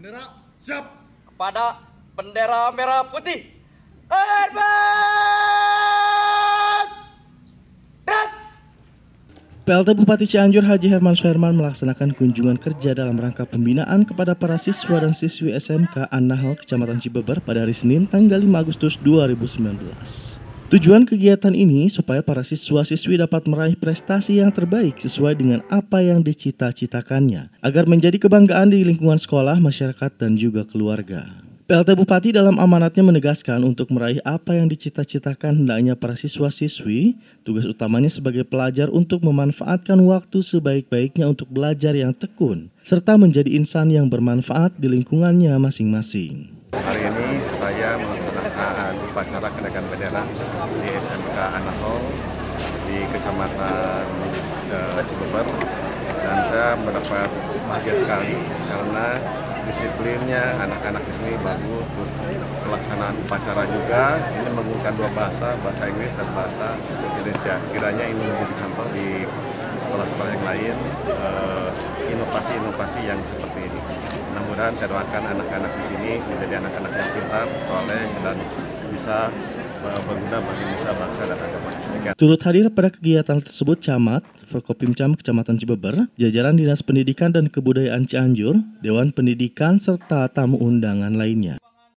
Bendera siap. kepada bendera merah putih. Herbert! Dan PLT Bupati Cianjur Haji Herman Suherman melaksanakan kunjungan kerja dalam rangka pembinaan kepada para siswa dan siswi SMK An-Nahl Kecamatan Cibeber pada hari Senin tanggal 5 Agustus 2019. Tujuan kegiatan ini supaya para siswa-siswi dapat meraih prestasi yang terbaik sesuai dengan apa yang dicita-citakannya, agar menjadi kebanggaan di lingkungan sekolah, masyarakat, dan juga keluarga. PLT Bupati dalam amanatnya menegaskan untuk meraih apa yang dicita-citakan hendaknya para siswa-siswi, tugas utamanya sebagai pelajar untuk memanfaatkan waktu sebaik-baiknya untuk belajar yang tekun, serta menjadi insan yang bermanfaat di lingkungannya masing-masing. Hari ini saya melaksanakan upacara kenaikan bendera di SMK Anahol di Kecamatan eh, Cibeber. Dan saya mendapat bahagia sekali karena disiplinnya anak-anak di sini bagus terus pelaksanaan upacara juga. Ini menggunakan dua bahasa bahasa Inggris dan bahasa Indonesia. Kiranya ini menjadi contoh di sekolah-sekolah yang lain eh, inovasi-inovasi yang seperti ini mudah-mudahan saya doakan anak-anak di sini menjadi anak-anak yang pintar, soleh dan bisa eh, berguna bagi nusa bangsa dan agama. Turut hadir pada kegiatan tersebut Camat, Forkopimcam Kecamatan Cibeber, jajaran Dinas Pendidikan dan Kebudayaan Cianjur, Dewan Pendidikan, serta tamu undangan lainnya.